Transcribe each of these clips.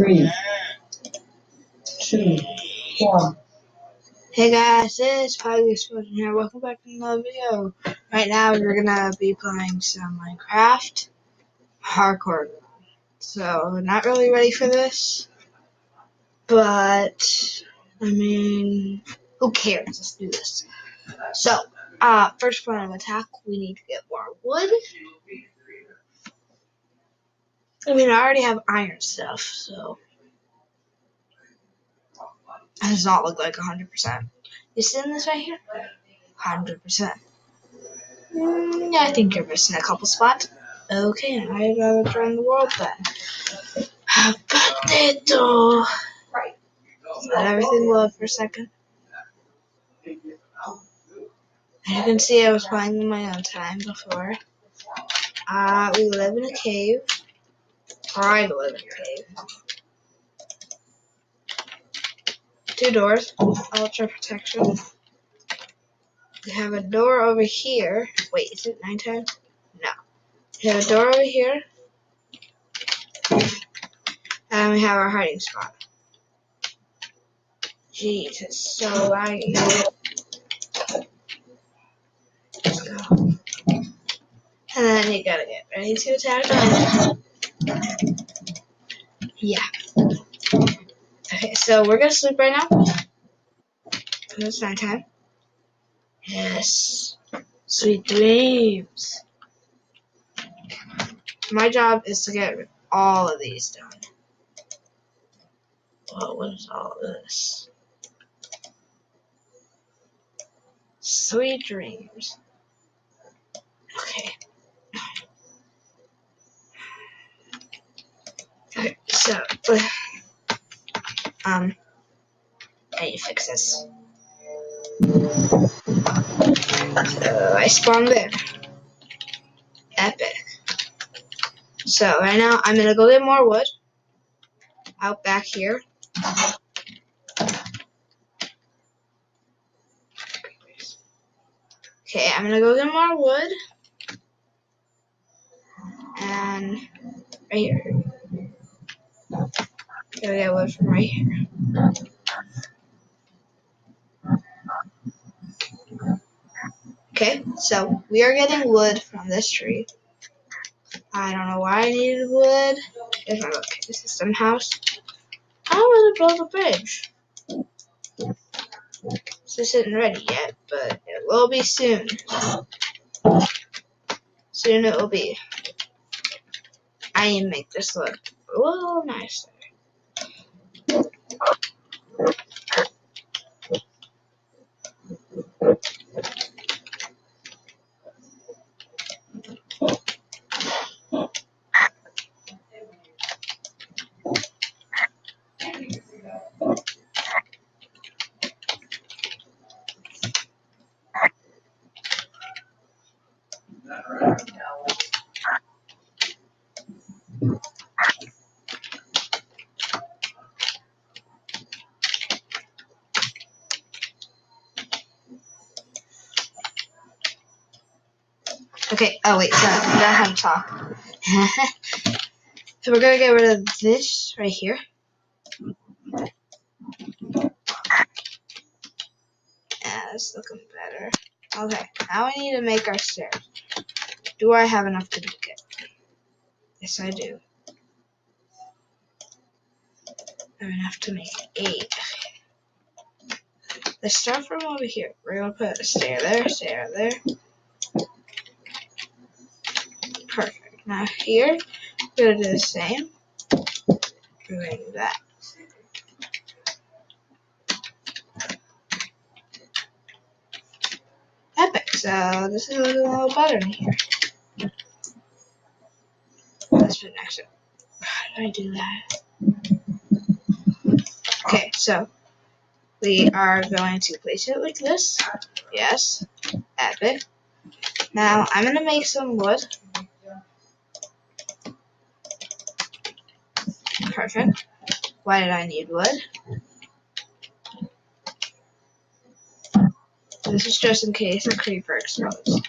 Three, two, one. Hey guys, it's Puggy Explosion here. Welcome back to another video. Right now we're gonna be playing some Minecraft Hardcore. So not really ready for this, but I mean, who cares? Let's do this. So, uh, first point of attack, we need to get more wood. I mean, I already have iron stuff, so it does not look like 100%. You seeing this right here? 100%. Mm, I think you're missing a couple spots. Okay, I'd rather join the world then. Potato! Let everything load for a second. As you can see, I was playing in my own time before. Uh, we live in a cave. In a cave. Two doors, ultra protection. We have a door over here. Wait, is it nighttime? No. We have a door over here. And we have our hiding spot. Jeez, it's so laggy. Let's go. And then you gotta get ready to attack. Yeah. Okay, so we're gonna sleep right now. It's nighttime. Yes. Sweet dreams. My job is to get all of these done. Whoa, what is all this? Sweet dreams. Okay. Okay, um I need to fix this. So I spawned there. Epic. So right now I'm gonna go get more wood out back here. Okay, I'm gonna go get more wood. And right here. Get wood from right here. Okay, so we are getting wood from this tree. I don't know why I needed wood. Here's my location system house. I don't really build a bridge. This isn't ready yet, but it will be soon. Soon it will be. I need to make this look a little nicer. Thank you. Okay, oh wait, sorry, I forgot how to talk. so we're gonna get rid of this right here. Yeah, that's looking better. Okay, now we need to make our stairs. Do I have enough to make it? Yes, I do. I have enough to make eight. Let's start from over here. We're gonna put a stair there, stair there. Perfect. Now here, we're gonna do the same. We're do that. Epic. So this is a little better in here. Let's put to How did I do that? Okay, so we are going to place it like this. Yes. Epic. Now I'm gonna make some wood. Perfect. Why did I need wood? This is just in case a creeper explodes.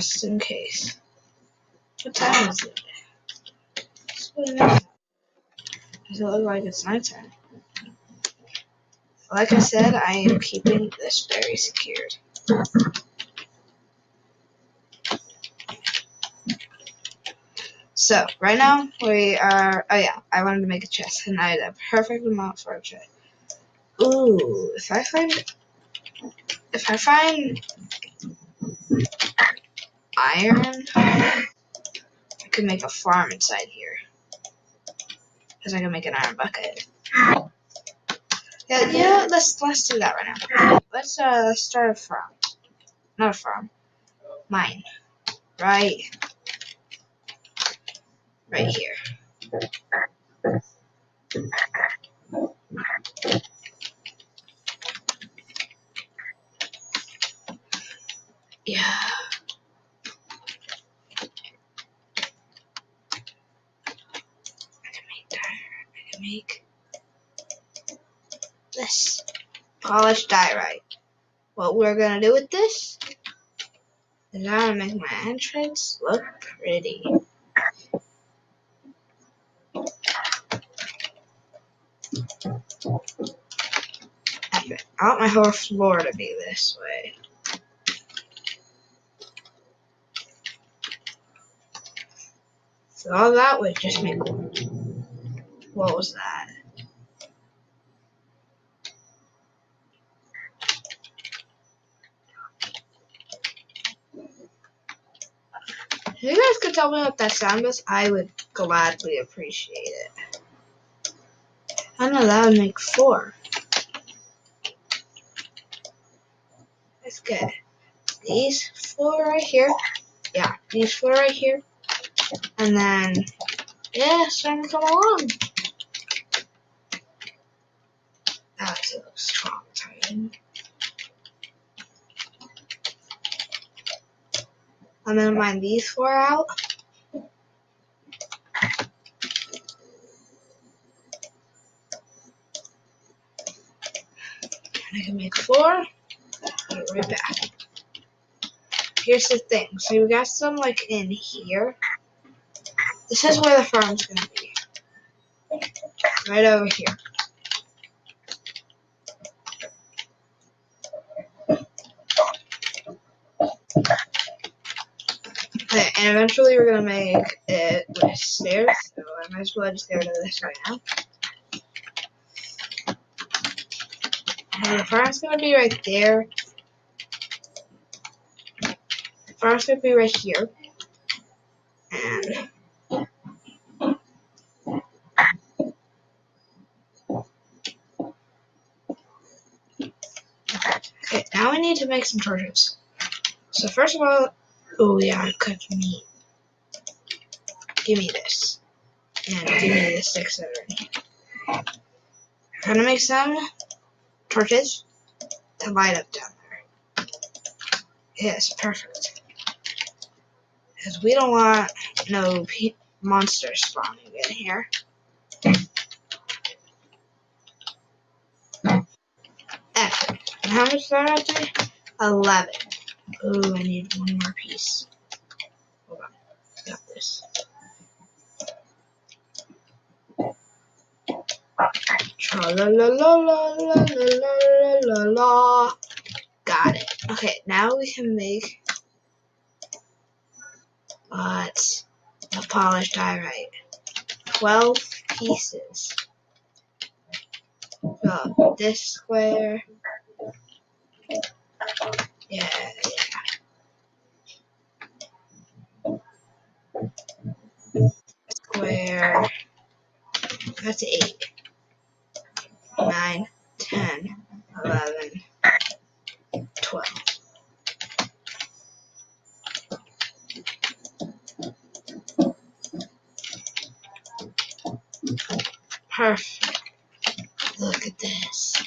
just in case. What time is it? Does it look like it's nighttime? Like I said, I am keeping this very secured. So, right now, we are. Oh, yeah, I wanted to make a chest, and I had a perfect amount for a chest. Ooh, if I find. If I find. Iron, I could make a farm inside here. Because I can make an iron bucket. Yeah, yeah, let's let's do that right now. Let's uh start a farm. Not a farm. Mine. Right. Right here. Yeah. Make this polished diorite. What we're gonna do with this is I'm gonna make my entrance look pretty. I want my whole floor to be this way. So all that would just make what was that? If you guys could tell me what that sound is, I would gladly appreciate it. I know that would make four. Let's get these four right here. Yeah, these four right here. And then, yeah, starting to come along. That's a strong time. I'm gonna mine these four out. I can make four. Put it right back. Here's the thing. So we got some like in here. This is where the farm's gonna be. Right over here. Okay, and eventually we're gonna make it with stairs, so I might as well just get rid of this right now. And the farm's gonna be right there. The farm's gonna be right here. And Okay, now we need to make some torches. So first of all, oh yeah, I cooked meat. Give me this. And give me. I'm gonna make some torches to light up down there. Yes, perfect. Because we don't want no monsters spawning in here. How much is that out there? 11. Ooh, I need one more piece. Hold on. Got this. Tra la la la la la la la la. Got it. Okay, now we can make what? A polished diorite. 12 pieces. So, this square. Yeah. square, that's 8, 9, 10, 11, 12. Perfect. Look at this.